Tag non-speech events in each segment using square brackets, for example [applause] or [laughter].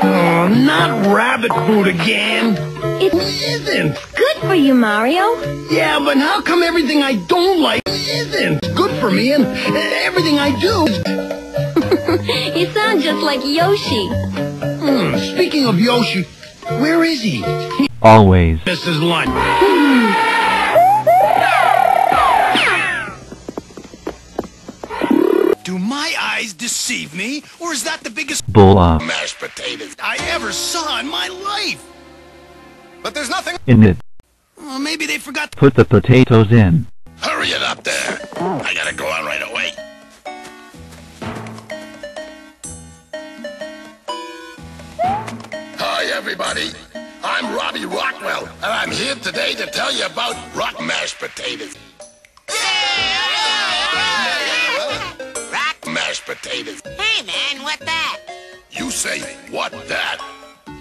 Oh, not rabbit food again. It's Isn't. good for you, Mario. Yeah, but how come everything I don't like isn't good for me and everything I do [laughs] is... You sound just like Yoshi. Hmm, speaking of Yoshi, where is he? He Always. misses lunch. [laughs] deceive me, or is that the biggest Bull off. mashed potatoes I ever saw in my life? But there's nothing. In it. Well, maybe they forgot. To put the potatoes in. Hurry it up there. I gotta go on right away. Hi, everybody. I'm Robbie Rockwell, and I'm here today to tell you about rock mashed potatoes. Mashed potatoes. Hey man, what that? You say, what that?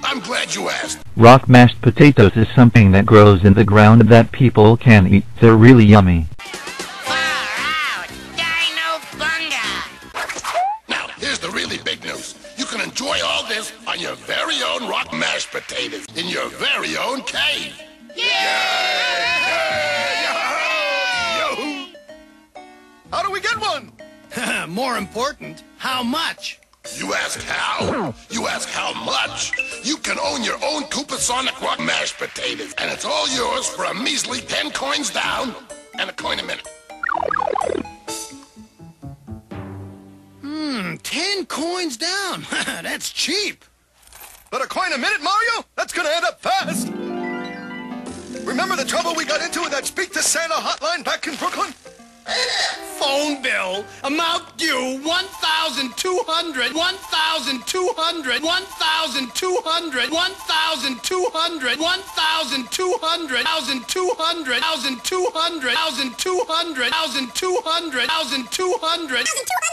I'm glad you asked. Rock mashed potatoes is something that grows in the ground that people can eat. They're really yummy. Far out. Dino funga. Now, here's the really big news. You can enjoy all this on your very own rock mashed potatoes in your very own cave. How do we get one? [laughs] More important, how much? You ask how? You ask how much? You can own your own Koopasonic rock mashed potatoes, and it's all yours for a measly 10 coins down and a coin a minute. Hmm, ten coins down. [laughs] That's cheap. But a coin a minute, Mario? That's gonna end up fast. Remember the trouble we got into with that Speak to Santa hotline back in Brooklyn? Phone bill, amount due, 1,200, 1,200, 1,200, 1,200, 1,200, 1,200, 1,200, 1,200, 1,200, 1,200, 1,200, 1,200. and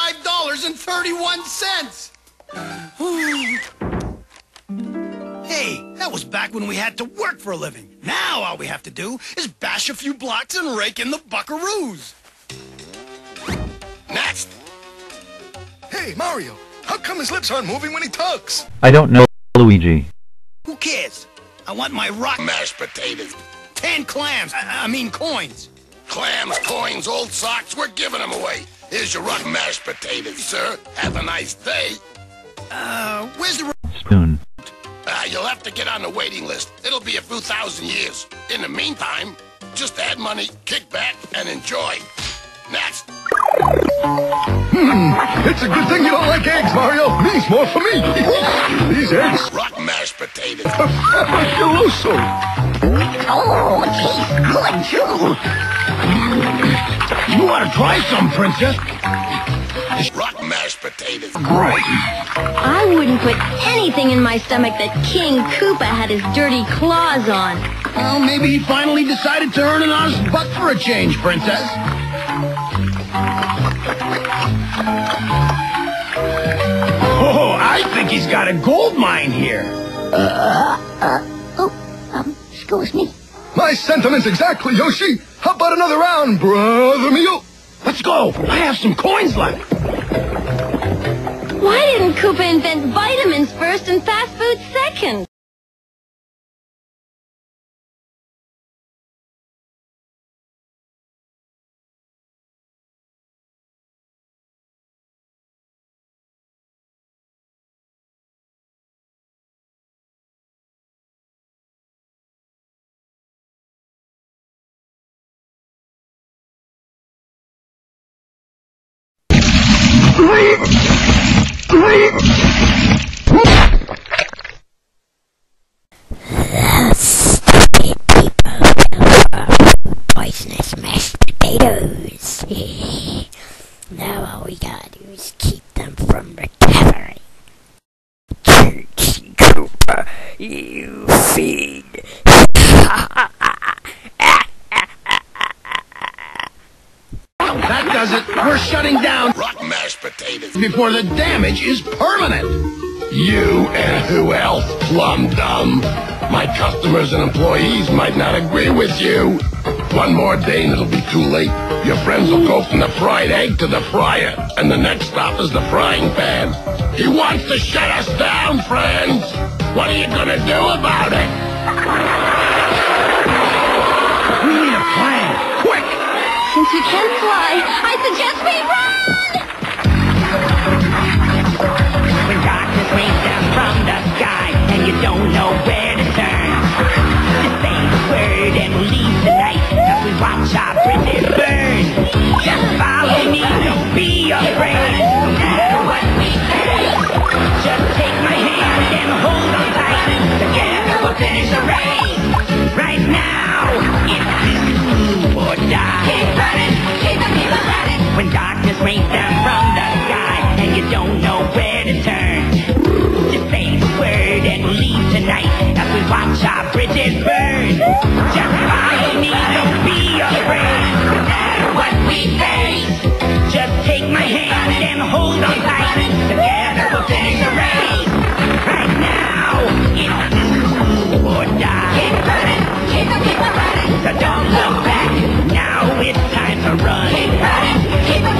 ninety-five dollars and thirty-one cents. [sighs] Hey, that was back when we had to work for a living. Now all we have to do is bash a few blocks and rake in the buckaroos. Next, Hey, Mario, how come his lips aren't moving when he talks? I don't know, Luigi. Who cares? I want my rock mashed potatoes. ten clams. I, I mean coins. Clams, coins, old socks, we're giving them away. Here's your rock mashed potatoes, sir. Have a nice day. Uh, where's the Spoon. Uh, you'll have to get on the waiting list. It'll be a few thousand years. In the meantime, just add money, kick back, and enjoy. Next. Hmm, It's a good thing you don't like eggs, Mario. These more for me. [laughs] These eggs Rock mashed potatoes. [laughs] are fabuloso. Oh, it tastes good, too. You ought to try some, Princess. Rock mashed potatoes. Great. I wouldn't put anything in my stomach that King Koopa had his dirty claws on. Well, maybe he finally decided to earn an honest buck for a change, Princess. Oh, I think he's got a gold mine here. Uh, uh, oh, I'm, excuse me. My sentiments exactly, Yoshi. How about another round, brother Mio? Let's go. I have some coins left. Why didn't Koopa invent vitamins first and fast food second? Poisonous mashed potatoes. [laughs] now all we gotta do is keep the from cavalry. Tootsie Cooper, you fiend. That does it. We're shutting down potatoes. before the damage is permanent. You and who else, plum dumb? My customers and employees might not agree with you. One more day and it'll be too late. Your friends will go from the fried egg to the fryer, and the next stop is the frying pan. He wants to shut us down, friends. What are you gonna do about it? We need a plan. Quick! Since we can fly, I suggest we run!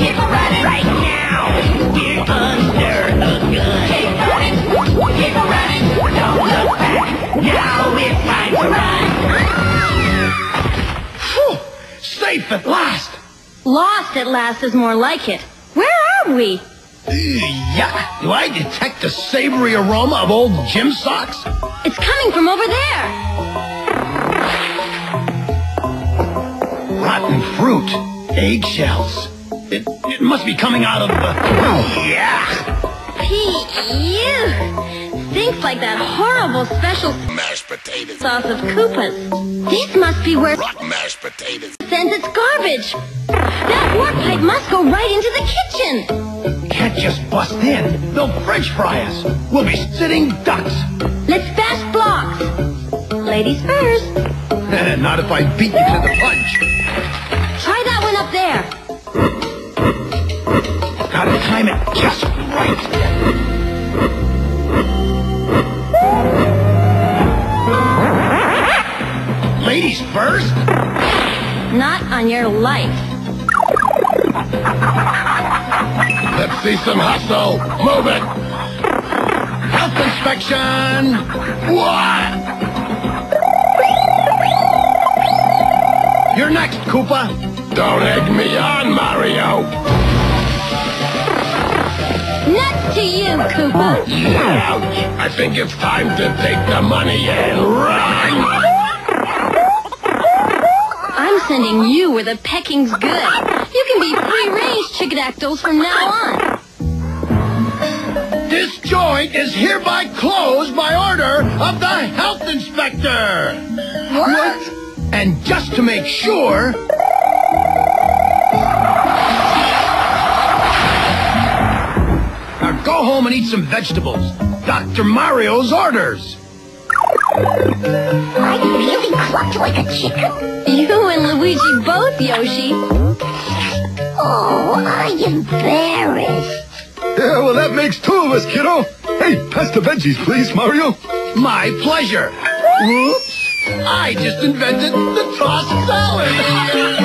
Keep on, keep on running. Right now, we're under a gun. Keep running, keep running. Don't look back. Now it's time to run. Phew! Safe at last! Lost at last is more like it. Where are we? Yuck! Do I detect the savory aroma of old gym socks? It's coming from over there. Rotten fruit. Eggshells. It, it must be coming out of the... Yeah! Pee, Stinks like that horrible special Mashed potatoes. sauce of Koopa's. This must be where Rock mashed potatoes. sends its garbage. That warp pipe must go right into the kitchen. Can't just bust in. They'll french fry us. We'll be sitting ducks. Let's bash blocks. Ladies first. [laughs] Not if I beat you to the punch. Try that one up there. Gotta time it just right. Ladies first? Not on your life. Let's see some hustle. Move it. Health inspection! What? You're next, Koopa. Don't egg me on, Mario. To you, Koopa. Ouch. I think it's time to take the money and run. I'm sending you where the pecking's good. You can be free-range chickadactyls from now on. This joint is hereby closed by order of the health inspector. What? And just to make sure, go home and eat some vegetables. Dr. Mario's orders. I really clucked like a chicken. You and Luigi both, Yoshi. Oh, I'm embarrassed. Yeah, well, that makes two of us, kiddo. Hey, pass the veggies, please, Mario. My pleasure. Whoops. I just invented the tossed salad. [laughs]